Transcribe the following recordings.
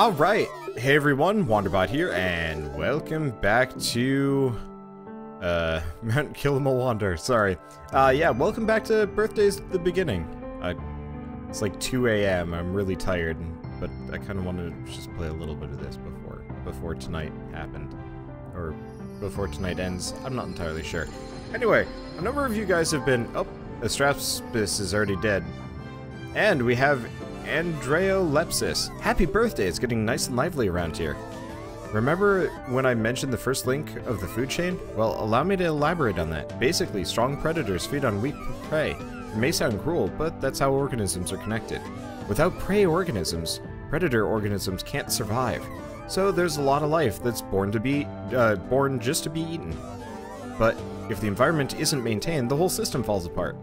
Alright, hey everyone, Wanderbot here, and welcome back to... Uh, Mount Kilimawanda, sorry. Uh, yeah, welcome back to Birthdays the Beginning. Uh, it's like 2 a.m., I'm really tired, but I kind of wanted to just play a little bit of this before, before tonight happened. Or before tonight ends, I'm not entirely sure. Anyway, a number of you guys have been... Oh, Astraspis is already dead. And we have Andreolepsis. Happy birthday, it's getting nice and lively around here. Remember when I mentioned the first link of the food chain? Well, allow me to elaborate on that. Basically, strong predators feed on weak prey. It may sound cruel, but that's how organisms are connected. Without prey organisms, predator organisms can't survive. So there's a lot of life that's born to be, uh, born just to be eaten. But if the environment isn't maintained, the whole system falls apart.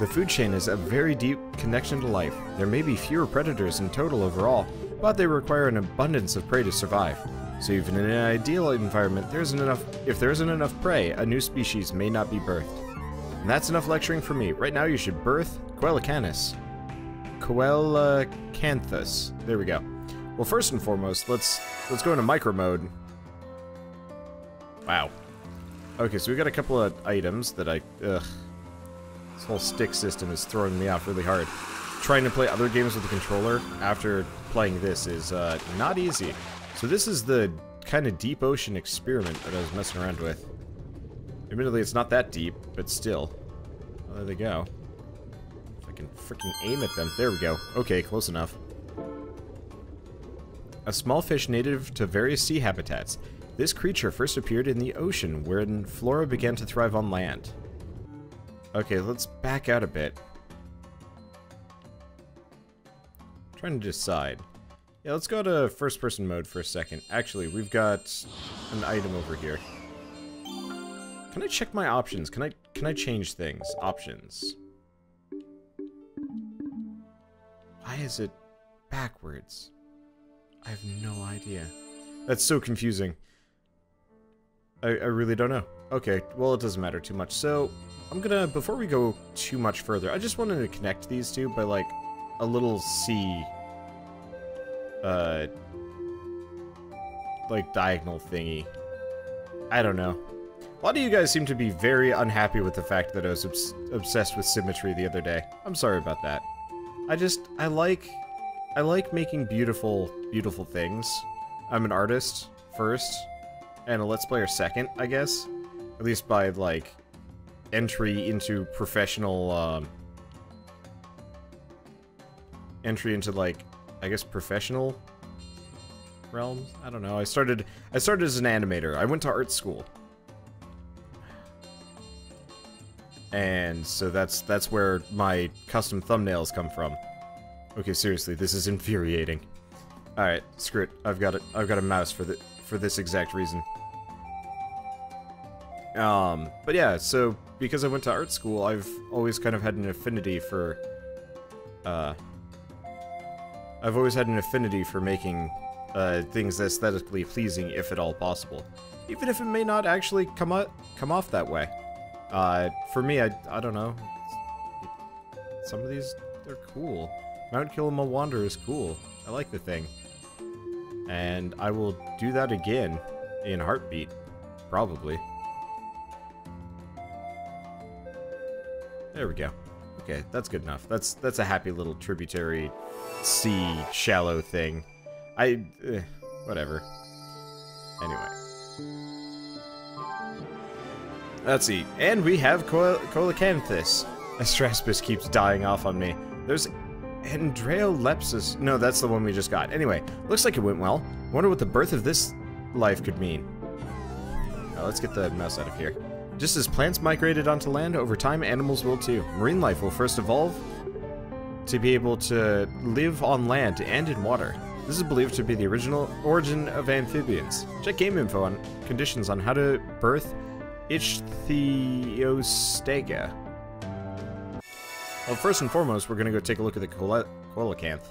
The food chain is a very deep connection to life. There may be fewer predators in total overall, but they require an abundance of prey to survive. So even in an ideal environment, there isn't enough if there isn't enough prey, a new species may not be birthed. And that's enough lecturing for me. Right now you should birth Coelacanus. Coelacanthus. There we go. Well, first and foremost, let's let's go into micro mode. Wow. Okay, so we got a couple of items that I ugh this whole stick system is throwing me off really hard. Trying to play other games with the controller after playing this is uh, not easy. So this is the kind of deep ocean experiment that I was messing around with. Admittedly, it's not that deep, but still. Oh, there they go. If I can freaking aim at them. There we go. Okay, close enough. A small fish native to various sea habitats. This creature first appeared in the ocean, wherein flora began to thrive on land. Okay, let's back out a bit. I'm trying to decide. Yeah, let's go to first person mode for a second. Actually, we've got an item over here. Can I check my options? Can I can I change things? Options. Why is it backwards? I have no idea. That's so confusing. I, I really don't know. Okay, well it doesn't matter too much. So, I'm gonna, before we go too much further, I just wanted to connect these two by, like, a little C, uh, like, diagonal thingy. I don't know. A lot of you guys seem to be very unhappy with the fact that I was obs obsessed with symmetry the other day. I'm sorry about that. I just, I like, I like making beautiful, beautiful things. I'm an artist, first, and a Let's Player second, I guess. At least by, like, entry into professional, um, entry into, like, I guess professional realms? I don't know. I started, I started as an animator. I went to art school. And so that's, that's where my custom thumbnails come from. Okay, seriously, this is infuriating. Alright, screw it. I've got it. I've got a mouse for the for this exact reason. Um, but yeah, so because I went to art school, I've always kind of had an affinity for, uh, I've always had an affinity for making, uh, things aesthetically pleasing, if at all possible. Even if it may not actually come, out, come off that way. Uh, for me, I, I don't know. Some of these, they're cool. Mount Kilimawanda is cool. I like the thing. And I will do that again in Heartbeat. Probably. There we go. Okay, that's good enough. That's that's a happy little tributary sea shallow thing. I eh, whatever. Anyway. Let's see. And we have Col Coelacanthus. Astraspis keeps dying off on me. There's Andreolepsis. No, that's the one we just got. Anyway, looks like it went well. Wonder what the birth of this life could mean. Now, let's get the mouse out of here. Just as plants migrated onto land, over time animals will too. Marine life will first evolve to be able to live on land and in water. This is believed to be the original origin of amphibians. Check game info on conditions on how to birth Ichthyostega. Well, first and foremost, we're going to go take a look at the coelacanth.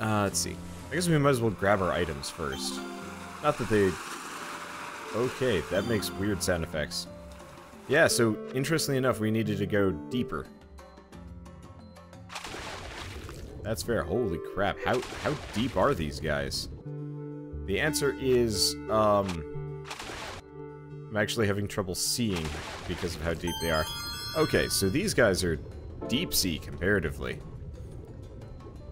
Uh, let's see. I guess we might as well grab our items first. Not that they Okay, that makes weird sound effects. Yeah, so interestingly enough, we needed to go deeper. That's fair. Holy crap. How how deep are these guys? The answer is, um... I'm actually having trouble seeing because of how deep they are. Okay, so these guys are deep sea comparatively.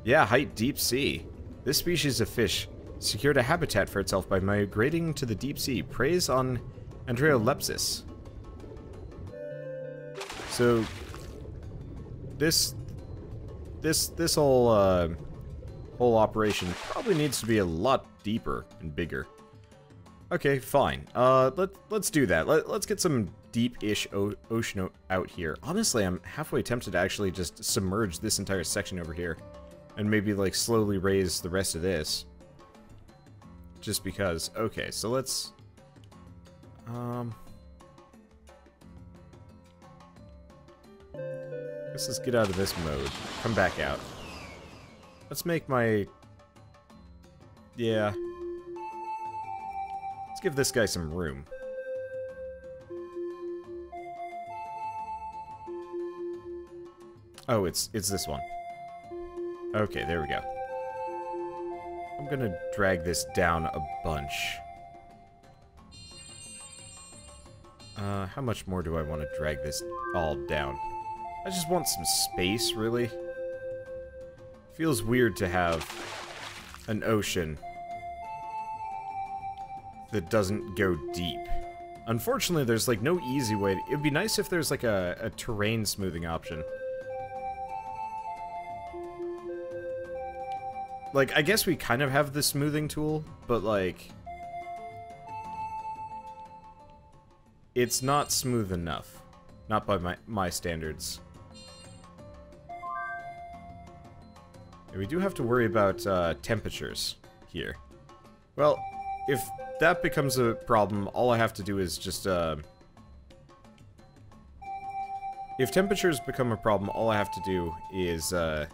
Yeah, height deep sea. This species of fish secured a habitat for itself by migrating to the deep sea, preys on Andreolepsis. So, this, this, this whole, uh, whole operation probably needs to be a lot deeper and bigger. Okay, fine. Uh, let, let's do that. Let, let's get some deep-ish ocean out here. Honestly, I'm halfway tempted to actually just submerge this entire section over here. And maybe, like, slowly raise the rest of this. Just because. Okay, so let's... Um... Let's just get out of this mode. Come back out. Let's make my... Yeah. Let's give this guy some room. Oh, it's it's this one. Okay, there we go. I'm gonna drag this down a bunch. Uh, how much more do I want to drag this all down? I just want some space, really. Feels weird to have an ocean that doesn't go deep. Unfortunately, there's like no easy way. It'd be nice if there's like a, a terrain smoothing option. Like, I guess we kind of have the smoothing tool, but like... It's not smooth enough. Not by my, my standards. And we do have to worry about uh, temperatures here. Well, if that becomes a problem, all I have to do is just... Uh, if temperatures become a problem, all I have to do is... Uh,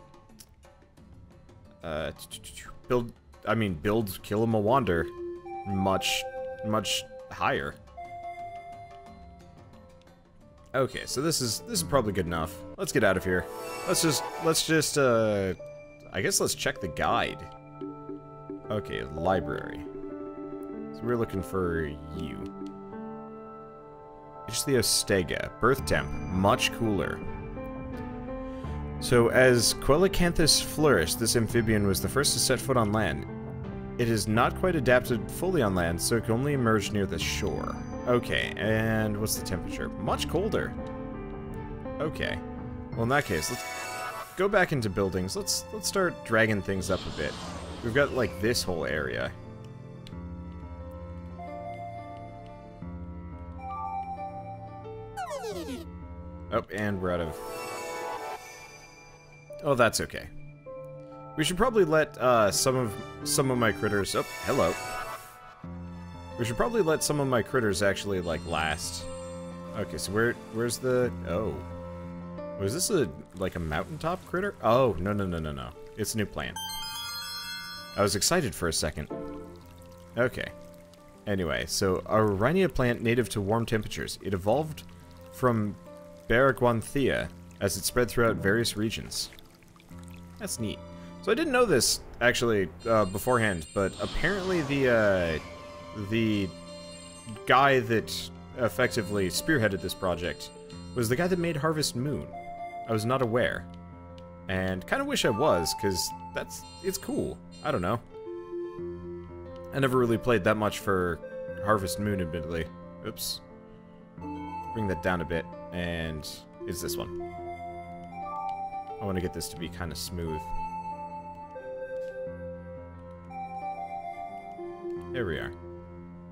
uh, build, I mean, build Kilimawanda much, much higher. Okay, so this is this is probably good enough. Let's get out of here. Let's just let's just uh I guess let's check the guide. Okay, library. So we're looking for you. Ichthyostega. Birth temp, much cooler. So, as Coelacanthus flourished, this amphibian was the first to set foot on land. It is not quite adapted fully on land, so it can only emerge near the shore. Okay, and what's the temperature? Much colder. Okay. Well, in that case, let's go back into buildings. Let's let's start dragging things up a bit. We've got, like, this whole area. Oh, and we're out of Oh, that's okay. We should probably let uh, some of some of my critters. Oh, hello. We should probably let some of my critters actually like last. Okay, so where where's the? Oh, was this a like a mountaintop critter? Oh, no, no, no, no, no. It's a new plant. I was excited for a second. Okay. Anyway, so a Rhynia plant native to warm temperatures. It evolved from Baragwanathia as it spread throughout various regions. That's neat. So I didn't know this, actually, uh, beforehand, but apparently the, uh, the guy that effectively spearheaded this project was the guy that made Harvest Moon. I was not aware. And kind of wish I was, because that's, it's cool. I don't know. I never really played that much for Harvest Moon, admittedly. Oops. Bring that down a bit, and is this one. I want to get this to be kind of smooth. There we are.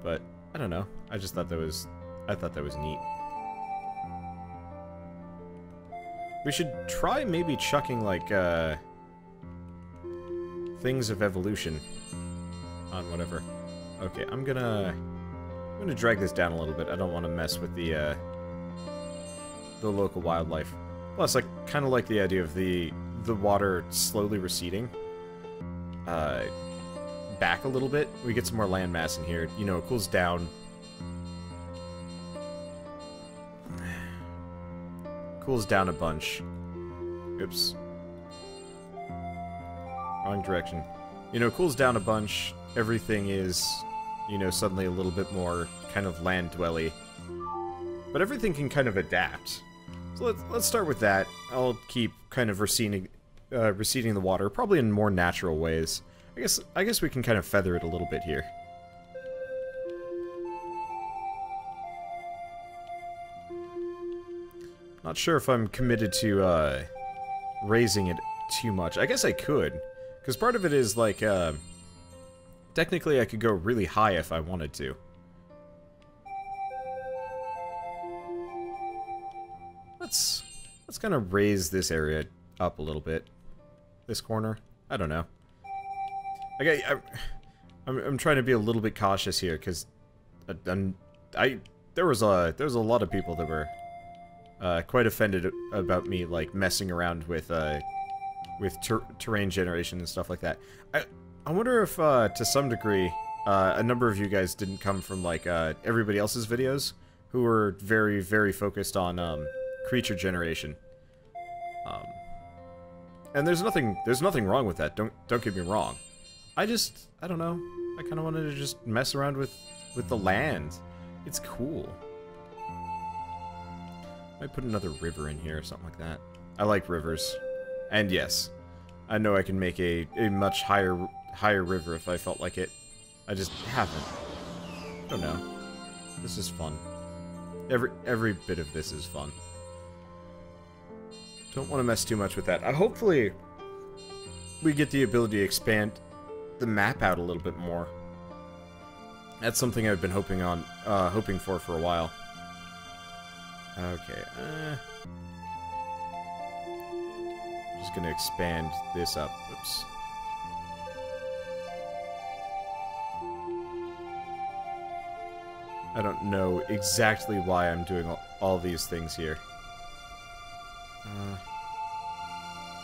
But, I don't know. I just thought that was... I thought that was neat. We should try maybe chucking, like, uh... Things of evolution on whatever. Okay, I'm gonna... I'm gonna drag this down a little bit. I don't want to mess with the, uh... The local wildlife. Plus, I kind of like the idea of the the water slowly receding. Uh, back a little bit. We get some more landmass in here. You know, it cools down. cools down a bunch. Oops. Wrong direction. You know, cools down a bunch. Everything is, you know, suddenly a little bit more kind of land dwelly. But everything can kind of adapt. So let's, let's start with that. I'll keep kind of receding, uh, receding the water, probably in more natural ways. I guess I guess we can kind of feather it a little bit here. Not sure if I'm committed to uh, raising it too much. I guess I could, because part of it is like, uh, technically I could go really high if I wanted to. Let's kind of raise this area up a little bit. This corner. I don't know. Okay, I, I'm I'm trying to be a little bit cautious here because I'm I there was a there was a lot of people that were uh, quite offended about me like messing around with uh, with ter terrain generation and stuff like that. I I wonder if uh, to some degree uh, a number of you guys didn't come from like uh, everybody else's videos who were very very focused on um, creature generation. Um, and there's nothing there's nothing wrong with that. Don't don't get me wrong. I just I don't know. I kind of wanted to just mess around with with the land. It's cool. I put another river in here or something like that. I like rivers. And yes, I know I can make a, a much higher higher river if I felt like it. I just haven't. I don't know. This is fun. Every every bit of this is fun. Don't want to mess too much with that. I hopefully we get the ability to expand the map out a little bit more. That's something I've been hoping on, uh, hoping for for a while. Okay, uh... I'm just gonna expand this up. Oops. I don't know exactly why I'm doing all, all these things here. Uh,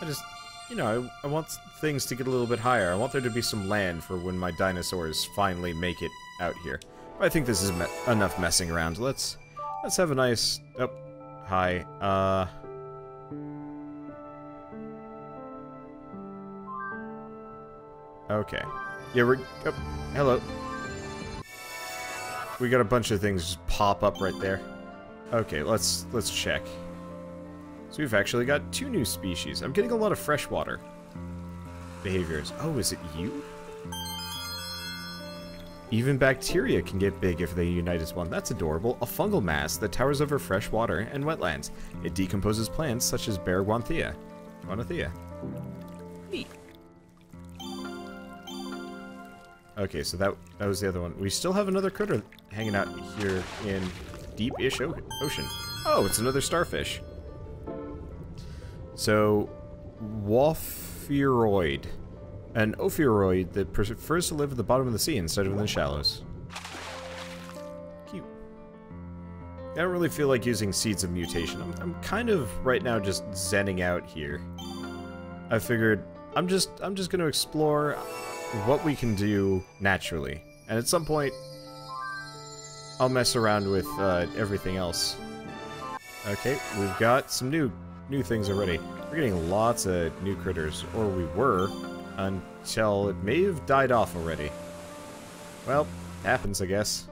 I just, you know, I, I want things to get a little bit higher. I want there to be some land for when my dinosaurs finally make it out here. But I think this is me enough messing around. Let's let's have a nice. Oh, hi. Uh. Okay. Yeah, we're. Oh, hello. We got a bunch of things just pop up right there. Okay, let's let's check. So we've actually got two new species. I'm getting a lot of freshwater behaviors. Oh, is it you? Even bacteria can get big if they unite as one. That's adorable. A fungal mass that towers over fresh water and wetlands. It decomposes plants such as Baragwanathia. Guanathea. Neat. Okay, so that that was the other one. We still have another critter hanging out here in deep-ish ocean. Oh, it's another starfish. So, Wophiuroid. An ophiuroid that prefers to live at the bottom of the sea instead of in the shallows. Cute. I don't really feel like using Seeds of Mutation. I'm, I'm kind of, right now, just zenning out here. I figured, I'm just, I'm just gonna explore what we can do naturally. And at some point, I'll mess around with uh, everything else. Okay, we've got some new new things already. We're getting lots of new critters, or we were, until it may have died off already. Well, happens, I guess.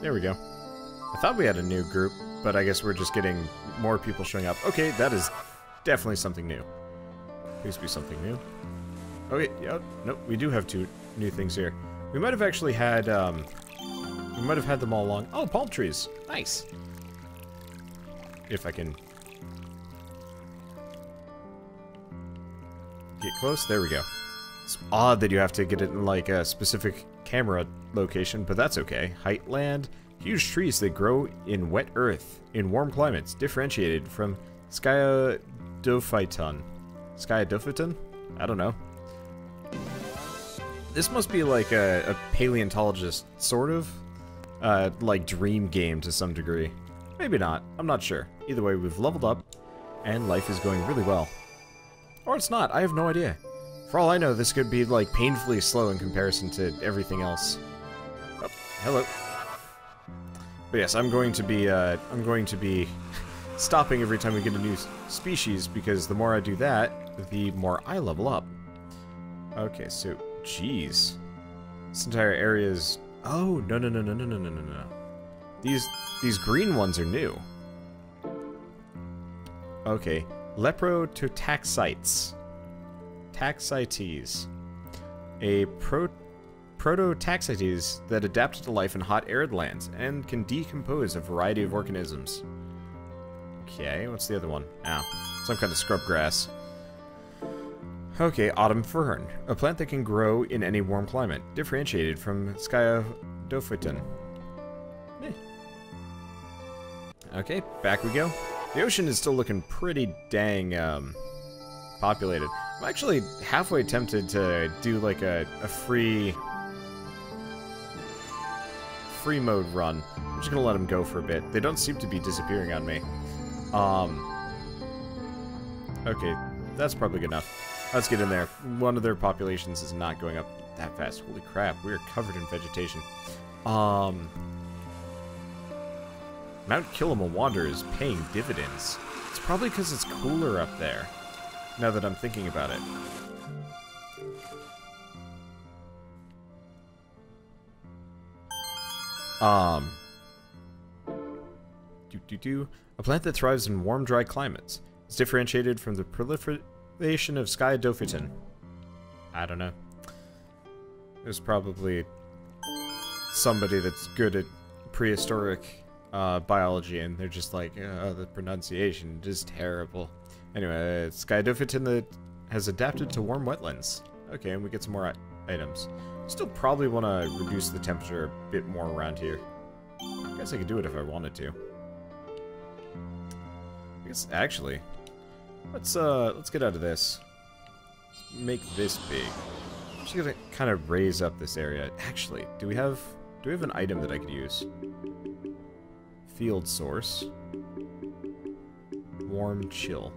There we go. I thought we had a new group, but I guess we're just getting more people showing up. Okay, that is definitely something new. Please be something new. Oh, okay, yeah, nope, we do have two new things here. We might have actually had, um, we might have had them all along. Oh, palm trees. Nice. If I can get close. There we go. It's odd that you have to get it in, like, a specific camera location, but that's okay. Heightland. Huge trees that grow in wet earth, in warm climates, differentiated from Sciadophyton. Sciadophyton? I don't know. This must be like a, a paleontologist, sort of, uh, like dream game to some degree. Maybe not. I'm not sure. Either way, we've leveled up, and life is going really well. Or it's not. I have no idea. For all I know, this could be, like, painfully slow in comparison to everything else. Oh, hello. But yes, I'm going to be, uh, I'm going to be stopping every time we get a new species, because the more I do that, the more I level up. Okay, so, jeez. This entire area is... Oh, no, no, no, no, no, no, no, no, no. These, these green ones are new. Okay, Leprototaxites. Taxites. A pro prototaxites that adapt to life in hot arid lands and can decompose a variety of organisms. Okay, what's the other one? Oh, some kind of scrub grass. Okay, autumn fern. A plant that can grow in any warm climate, differentiated from Sciadophyton. Eh. Okay, back we go. The ocean is still looking pretty dang, um, populated. I'm actually halfway tempted to do like a, a free free mode run. I'm just gonna let them go for a bit. They don't seem to be disappearing on me. Um, okay, that's probably good enough. Let's get in there. One of their populations is not going up that fast. Holy crap, we are covered in vegetation. Um, Mount Kilimawanda is paying dividends. It's probably because it's cooler up there, now that I'm thinking about it. Um. Do do do. A plant that thrives in warm, dry climates. It's differentiated from the proliferation of Sciadophyton. I don't know. There's probably somebody that's good at prehistoric uh, biology, and they're just like, oh, the pronunciation is terrible. Anyway, it's that has adapted to warm wetlands. Okay, and we get some more items. Still probably want to reduce the temperature a bit more around here. I guess I could do it if I wanted to. I guess, actually, let's, uh, let's get out of this. Let's make this big. I'm just gonna kind of raise up this area. Actually, do we have, do we have an item that I could use? Field source. Warm chill.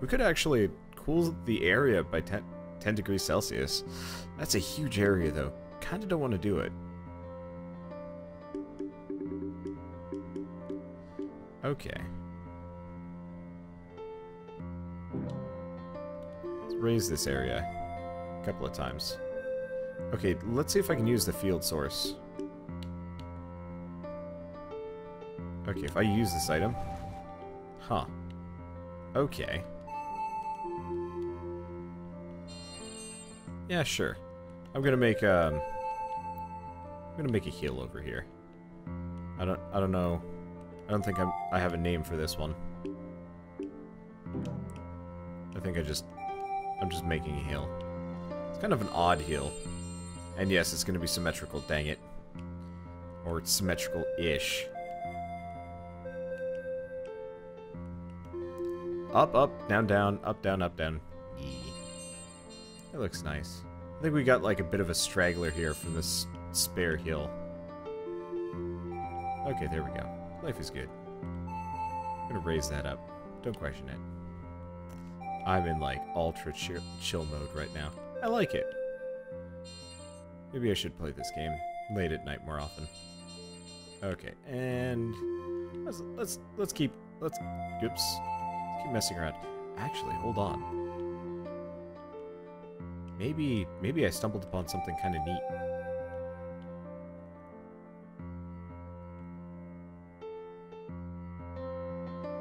We could actually cool the area by 10, 10 degrees Celsius. That's a huge area, though. Kinda don't want to do it. Okay. Raise this area a couple of times. Okay, let's see if I can use the field source. Okay, if I use this item... Huh. Okay. Yeah, sure. I'm gonna make um I'm gonna make a heal over here. I don't I don't know. I don't think I'm I have a name for this one. I think I just I'm just making a heal. It's kind of an odd heal. And yes, it's gonna be symmetrical, dang it. Or it's symmetrical-ish. Up, up, down, down, up, down, up, down. It looks nice. I think we got like a bit of a straggler here from this spare hill. Okay, there we go. Life is good. I'm gonna raise that up. Don't question it. I'm in like ultra chill, chill mode right now. I like it. Maybe I should play this game late at night more often. Okay, and let's let's let's keep let's oops let's keep messing around. Actually, hold on. Maybe, maybe I stumbled upon something kind of neat.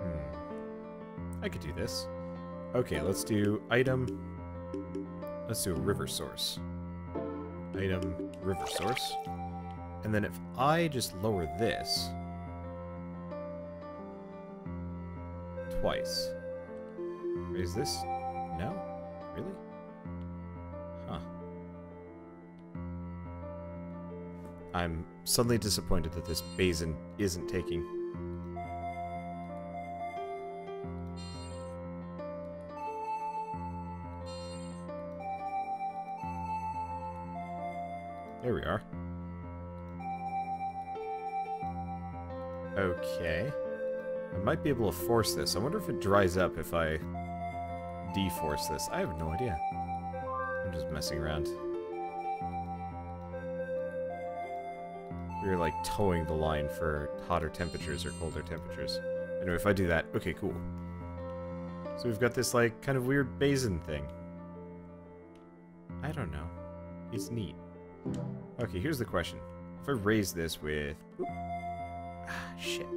Hmm. I could do this. Okay, let's do item. Let's do river source. Item, river source. And then if I just lower this twice. Is this? No? Really? Huh. I'm suddenly disappointed that this basin isn't taking. Might be able to force this. I wonder if it dries up if I deforce this. I have no idea. I'm just messing around. We're like towing the line for hotter temperatures or colder temperatures. Anyway, if I do that, okay, cool. So we've got this like kind of weird basin thing. I don't know. It's neat. Okay, here's the question. If I raise this with... Ah, shit.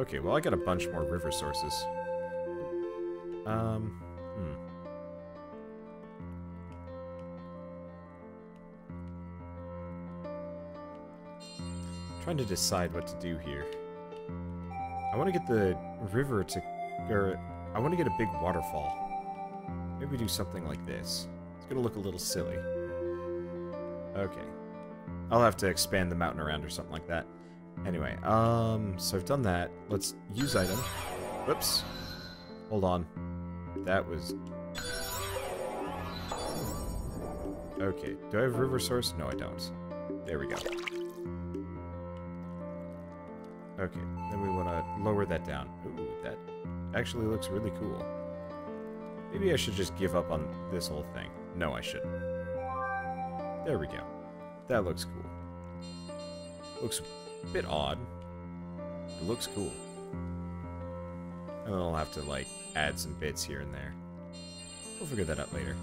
Okay, well I got a bunch more river sources. Um, hmm. trying to decide what to do here. I want to get the river to... or I want to get a big waterfall. Maybe do something like this. It's going to look a little silly. Okay. I'll have to expand the mountain around or something like that. Anyway, um, so I've done that. Let's use item. Whoops. Hold on. That was... Okay, do I have river source? No, I don't. There we go. Okay, then we want to lower that down. Ooh, that actually looks really cool. Maybe I should just give up on this whole thing. No, I shouldn't. There we go. That looks cool. Looks bit odd. It looks cool. And then I'll have to, like, add some bits here and there. We'll figure that out later.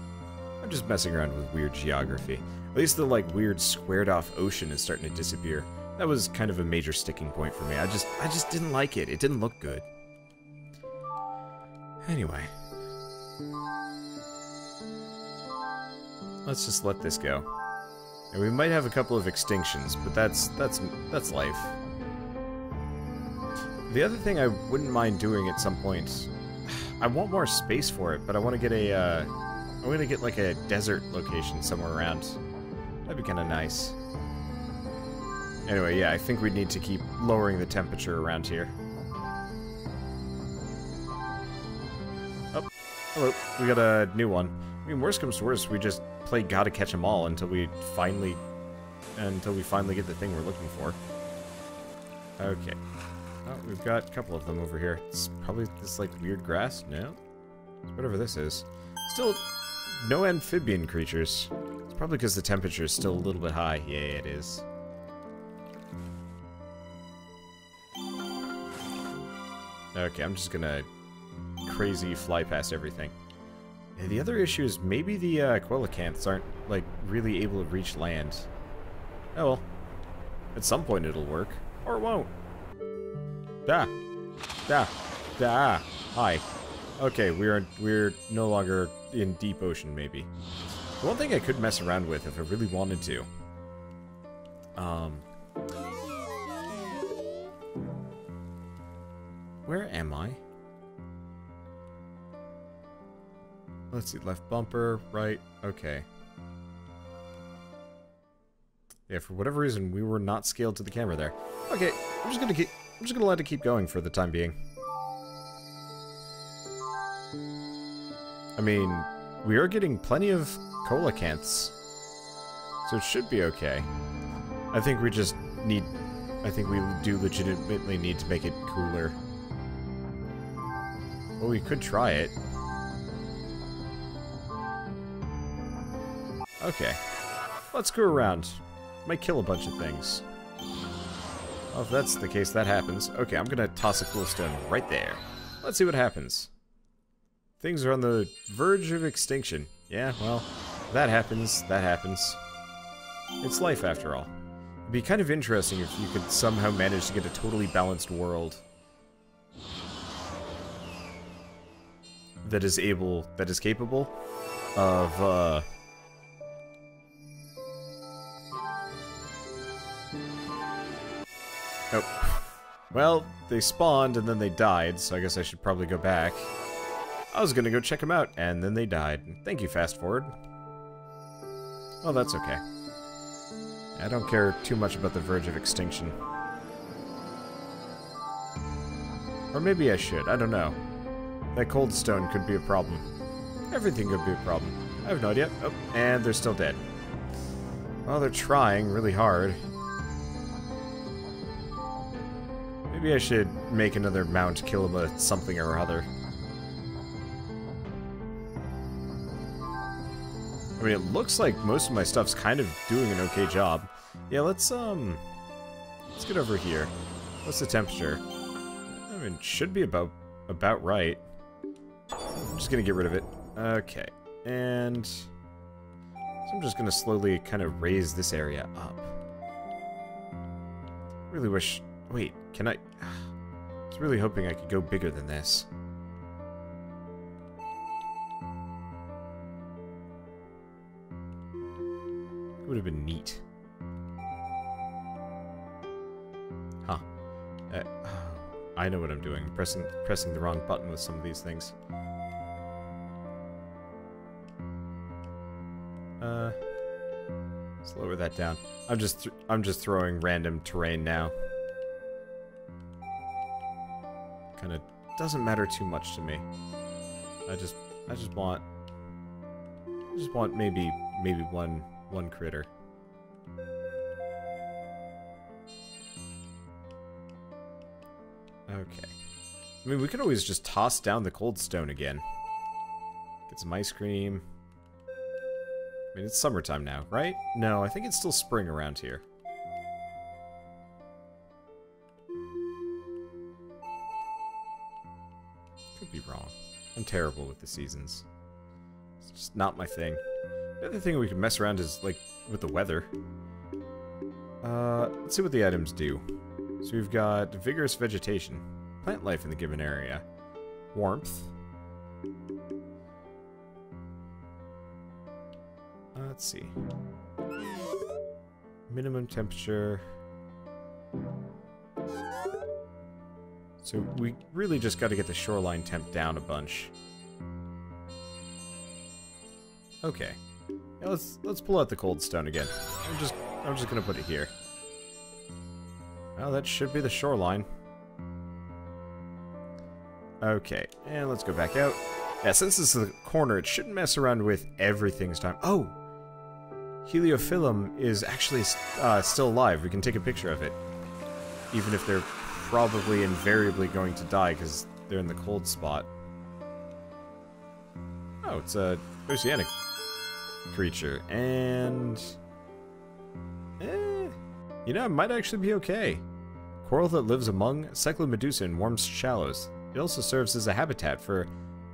I'm just messing around with weird geography. At least the, like, weird squared-off ocean is starting to disappear. That was kind of a major sticking point for me. I just, I just didn't like it. It didn't look good. Anyway. Let's just let this go. And we might have a couple of extinctions, but that's, that's, that's life. The other thing I wouldn't mind doing at some point, I want more space for it, but I want to get a, uh, I'm going to get like a desert location somewhere around. That'd be kind of nice. Anyway, yeah, I think we'd need to keep lowering the temperature around here. Oh, hello. We got a new one. I mean, worst comes to worst, we just play Gotta Catch 'em All until we finally... until we finally get the thing we're looking for. Okay. Oh, we've got a couple of them over here. It's probably this, like, weird grass? No? Whatever this is. Still, no amphibian creatures. It's probably because the temperature is still a little bit high. Yeah, it is. Okay, I'm just gonna crazy fly past everything. The other issue is maybe the uh, aren't, like, really able to reach land. Oh well. At some point it'll work. Or it won't. Da. Da. Da. Hi. Okay, we're we're no longer in deep ocean, maybe. The one thing I could mess around with if I really wanted to. Um. Where am I? Let's see, left bumper, right, okay. Yeah, for whatever reason, we were not scaled to the camera there. Okay, I'm just gonna keep, I'm just gonna let it keep going for the time being. I mean, we are getting plenty of coelacanths, so it should be okay. I think we just need, I think we do legitimately need to make it cooler. Well, we could try it. Okay. Let's go around. Might kill a bunch of things. Well, if that's the case, that happens. Okay, I'm gonna toss a cool stone right there. Let's see what happens. Things are on the verge of extinction. Yeah, well, that happens, that happens. It's life, after all. It'd be kind of interesting if you could somehow manage to get a totally balanced world. That is able, that is capable of, uh, Oh. Well, they spawned and then they died, so I guess I should probably go back. I was gonna go check them out, and then they died. Thank you, fast forward. Well, that's okay. I don't care too much about the verge of extinction. Or maybe I should, I don't know. That cold stone could be a problem. Everything could be a problem. I have no idea. Oh, and they're still dead. Well, they're trying really hard. Maybe I should make another Mount Kilima something or other. I mean, it looks like most of my stuff's kind of doing an okay job. Yeah, let's, um... Let's get over here. What's the temperature? I mean, it should be about, about right. I'm just gonna get rid of it. Okay. And... So I'm just gonna slowly kind of raise this area up. Really wish... Wait, can I... I was really hoping I could go bigger than this. It would have been neat. Huh. Uh, I know what I'm doing. I'm pressing, pressing the wrong button with some of these things. Uh, let's lower that down. I'm just I'm just throwing random terrain now. Doesn't matter too much to me. I just I just want I just want maybe maybe one one critter. Okay. I mean, we could always just toss down the cold stone again. Get some ice cream. I mean, it's summertime now, right? No, I think it's still spring around here. I'm terrible with the seasons. It's just not my thing. The other thing we can mess around is, like, with the weather. Uh, let's see what the items do. So we've got vigorous vegetation, plant life in the given area, warmth. Uh, let's see. Minimum temperature. So we really just got to get the shoreline temp down a bunch. Okay. Yeah, let's let's pull out the cold stone again. I'm just I'm just gonna put it here. Well, that should be the shoreline. Okay, and let's go back out. Yeah, since this is the corner, it shouldn't mess around with everything's time. Oh! Heliophyllum is actually uh, still alive. We can take a picture of it. Even if they're probably invariably going to die because they're in the cold spot. Oh, it's a oceanic creature. And... Eh, you know, it might actually be okay. Coral that lives among Cyclomedusa in warm shallows. It also serves as a habitat for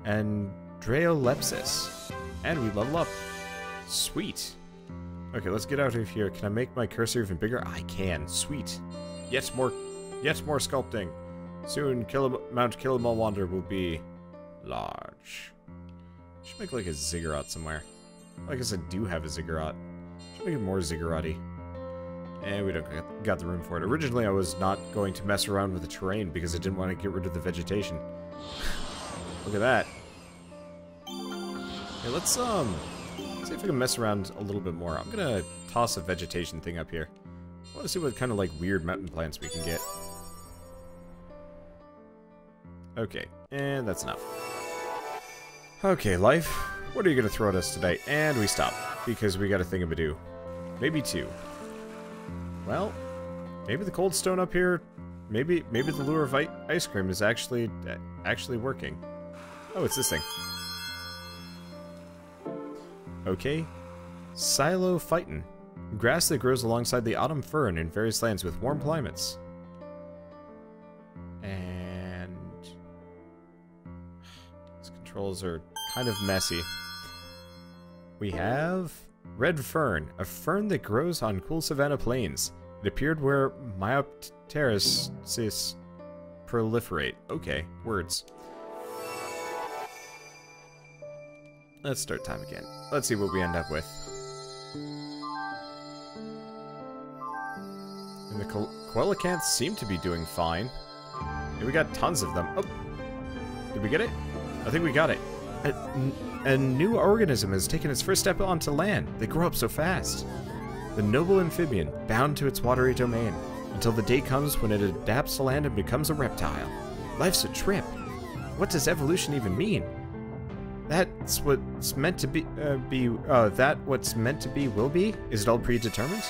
Andreolepsis. And we level up. Sweet. Okay, let's get out of here. Can I make my cursor even bigger? I can. Sweet. Yet more Yet more sculpting. Soon, Kilim Mount Kilimanjaro will be large. Should make like a ziggurat somewhere. I guess I do have a ziggurat. Should make it more ziggurat-y. And we don't got the room for it. Originally, I was not going to mess around with the terrain because I didn't want to get rid of the vegetation. Look at that. Okay, let's um see if we can mess around a little bit more. I'm gonna toss a vegetation thing up here. I want to see what kind of like weird mountain plants we can get. Okay, and that's enough. Okay, life, what are you to throw at us today? And we stop, because we got a thingamadoo. Maybe two. Well, maybe the cold stone up here, maybe maybe the lure of ice cream is actually actually working. Oh, it's this thing. Okay. Xylophyton. Grass that grows alongside the autumn fern in various lands with warm climates. Controls are kind of messy. We have Red Fern, a fern that grows on cool savanna plains. It appeared where Myopteris proliferate. Okay, words. Let's start time again. Let's see what we end up with. And the Coelacanths seem to be doing fine. And we got tons of them. Oh, did we get it? I think we got it. A, a new organism has taken its first step onto land. They grow up so fast. The noble amphibian, bound to its watery domain, until the day comes when it adapts to land and becomes a reptile. Life's a trip. What does evolution even mean? That's what's meant to be, uh, be, uh, that what's meant to be will be? Is it all predetermined?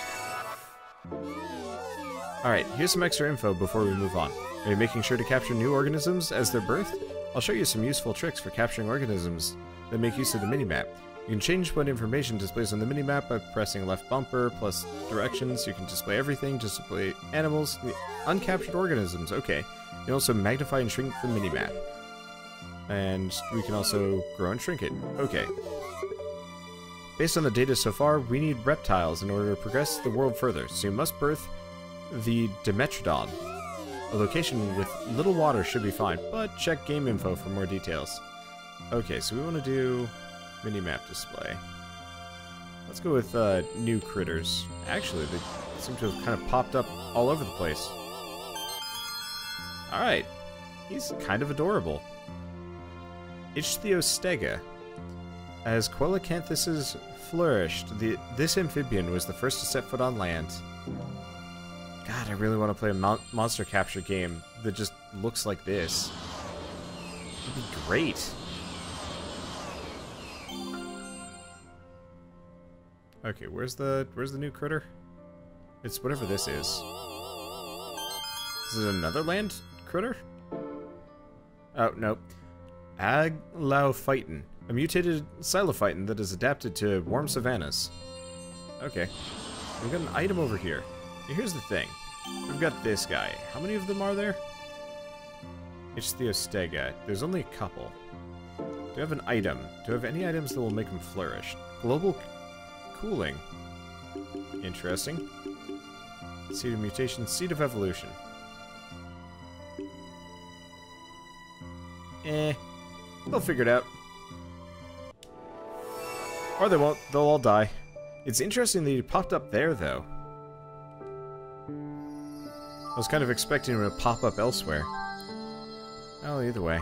Alright, here's some extra info before we move on. Are you making sure to capture new organisms as they're birthed? I'll show you some useful tricks for capturing organisms that make use of the minimap. You can change what information displays on the minimap by pressing left bumper plus directions. You can display everything, display animals, uncaptured organisms. Okay. You can also magnify and shrink the minimap. And we can also grow and shrink it. Okay. Based on the data so far, we need reptiles in order to progress the world further, so you must birth the Dimetrodon. A location with little water should be fine, but check game info for more details. Okay, so we want to do mini-map display. Let's go with uh, new critters. Actually, they seem to have kind of popped up all over the place. Alright, he's kind of adorable. Ichthyostega. As Coelacanthuses flourished, the, this amphibian was the first to set foot on land. I really want to play a mon monster capture game that just looks like this. It'd be great. Okay, where's the where's the new critter? It's whatever this is. Is it another land critter? Oh, nope. Aglaophyton, a mutated xylophyton that is adapted to warm savannas. Okay. We've got an item over here. Here's the thing. We've got this guy. How many of them are there? Ichthyostega. There's only a couple. Do I have an item? Do I have any items that will make them flourish? Global cooling. Interesting. Seed of mutation, seed of evolution. Eh. They'll figure it out. Or they won't. They'll all die. It's interesting that he popped up there, though. I was kind of expecting him to pop up elsewhere. Well, either way.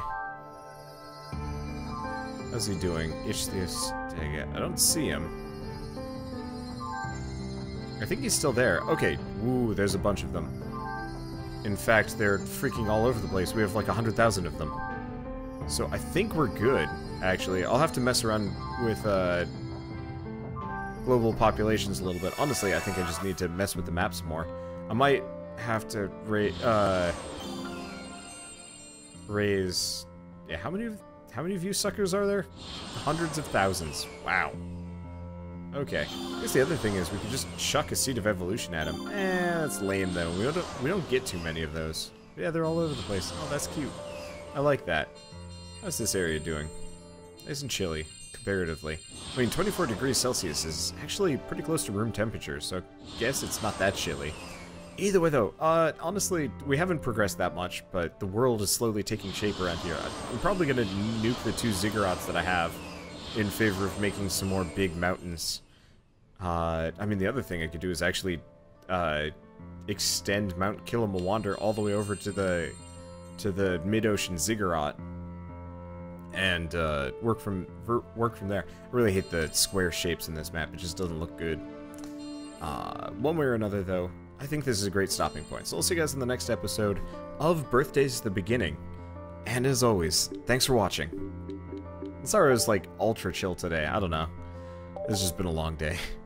How's he doing? Ichthyostega. I don't see him. I think he's still there. Okay. Ooh, there's a bunch of them. In fact, they're freaking all over the place. We have like a 100,000 of them. So I think we're good, actually. I'll have to mess around with uh, global populations a little bit. Honestly, I think I just need to mess with the maps more. I might have to ra uh, raise... Yeah, how many how many of you suckers are there? Hundreds of thousands. Wow. Okay. I guess the other thing is we could just chuck a seed of evolution at him. Eh, that's lame though. We don't we don't get too many of those. Yeah, they're all over the place. Oh, that's cute. I like that. How's this area doing? Nice and chilly, comparatively. I mean, 24 degrees Celsius is actually pretty close to room temperature, so I guess it's not that chilly. Either way, though, uh, honestly, we haven't progressed that much, but the world is slowly taking shape around here. I'm probably going to nuke the two ziggurats that I have in favor of making some more big mountains. Uh, I mean, the other thing I could do is actually uh, extend Mount Kilimawanda all the way over to the to the mid-ocean ziggurat and uh, work from work from there. I really hate the square shapes in this map. It just doesn't look good. Uh, one way or another, though, I think this is a great stopping point. So I'll see you guys in the next episode of Birthdays the Beginning. And as always, thanks for watching. Sorry it was like ultra chill today. I don't know. It's just been a long day.